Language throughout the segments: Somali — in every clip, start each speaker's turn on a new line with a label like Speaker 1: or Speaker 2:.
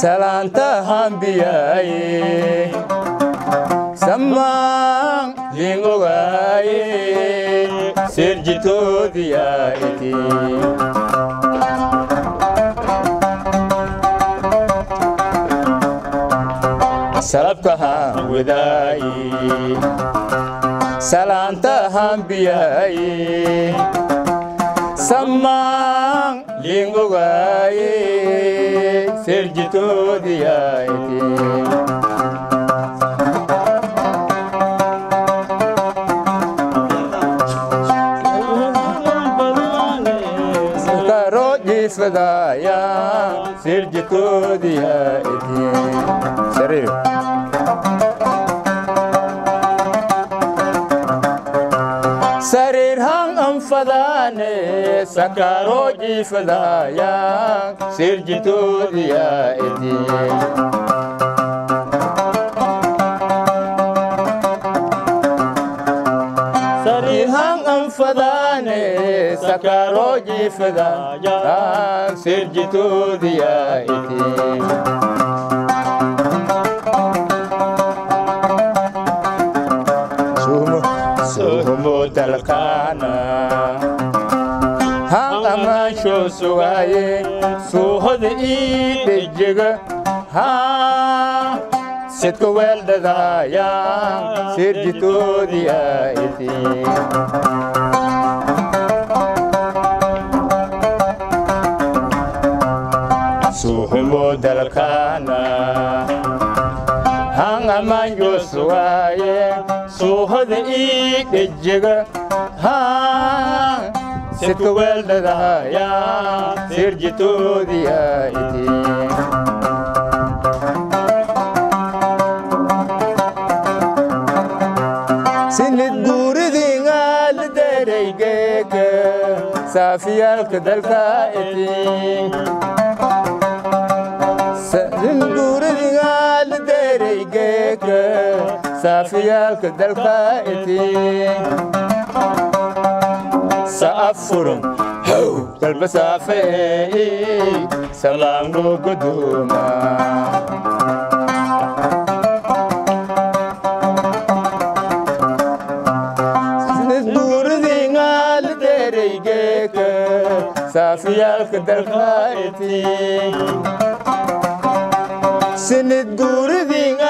Speaker 1: salaanta hambiyaaye samaan liin ogaaye sirjitoodiyaa'iti salabkahaan widaaye salaanta hambiyaaye samaan liin ogaaye sirjitoodiyaa'iti roojifadaaya hang anfadaane sakaroojifadaaya sirjitoodiyaa'iti sariirhan anfadaane sakaroojifadaaya sirjitoodiyaa'iti suhumo dalkaana han amaansho sugaaye suuhada ii dhejega ha sidka weeldhadaaya sirjitoodiyaa'iti suhumo dalkaana han amaanyo sugaaye suuhada ii dhejega sidka sirjitoodiyaa'iti sinid guuridingaalideeraygeeka saafiyaalka dalka iti saafiyaalka dalka sa'afurum how dalba saafee salaamno guduuma saafiyaalka dalkaa'iti sinid dereygeeka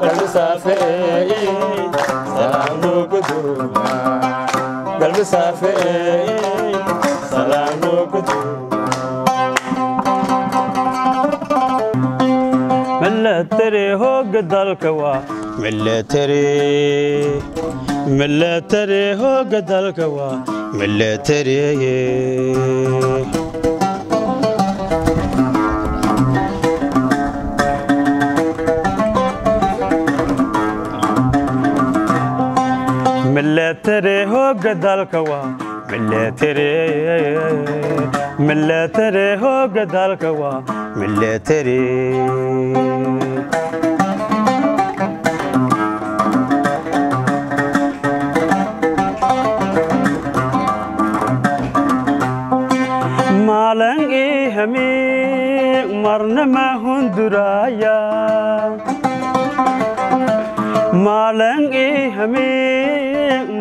Speaker 1: galbe saafee'i salaamnu gaduuma galbe saafee'i salaamnu gaduuma
Speaker 2: milatari hooga dalka waa milatari milatari hooga dalka waa milatari milatari hooga dalka waa milatari milatari hooga dalka waa milatari maalan ii hamiig marna ma hunduraaya maalan ii hamiig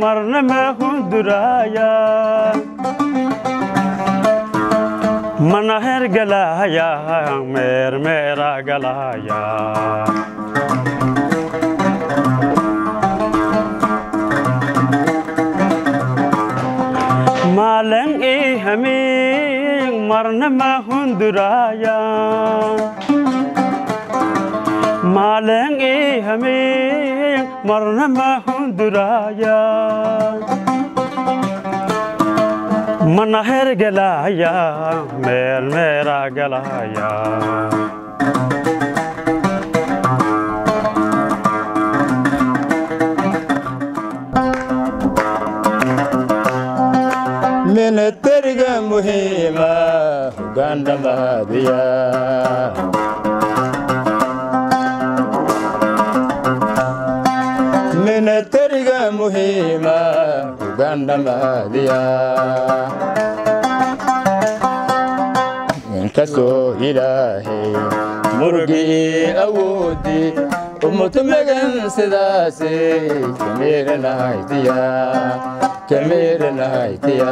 Speaker 2: marna ma hunduraaya mana hergalaya meermeera galaya. Maalan ii hamiig marna ma hunduraaya maalan ii hamiig marna ma hunduraaya mana hergelaya meel meera galaya.
Speaker 1: Minatariga muhiima hoggaandhamaadiya muhiima hoggaandhamaadiya inkastoo ilaahay murugii awoodii umutumagan sidaasi kamiiranahaytiya kamiiranahaytiya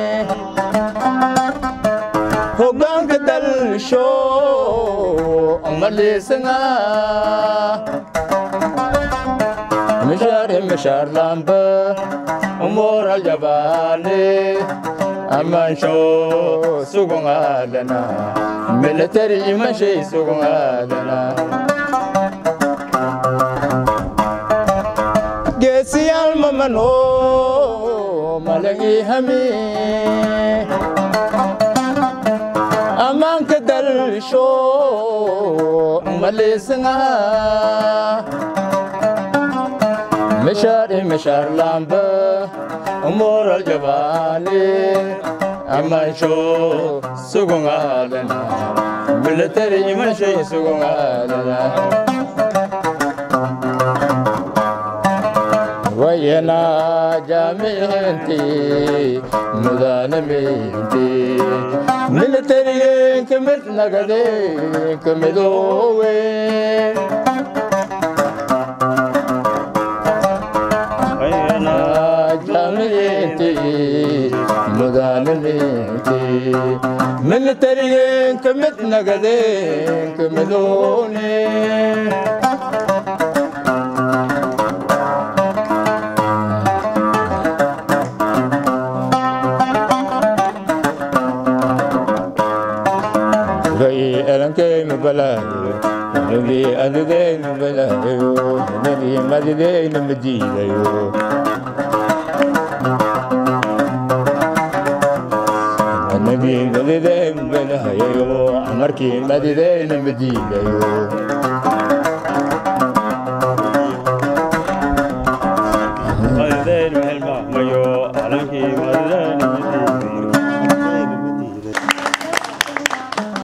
Speaker 1: dalsho maliisanga mishari mishar lamba moral jabane amansho sugungalana military imashe sugungalana geesiyal mamano malangi hami amanka መልሾ መልስና ምሻር ምሻር ላምበ ሞራል ጀባሌ አማንሾ ስጉንጋለና ብልተሪ መንሸ ስጉንጋለና ወየና milatarigeenka mid nagadeenka midoowe milatarigeenka mid nagadeenka midoone كمدوي مدانمتي من ترين كمت نقدين كمدوني غي ألنكي مبلايو نبي أددين مبلايو نبي مددين مديديو النبي مددين بلايو عمركي مددين مديديو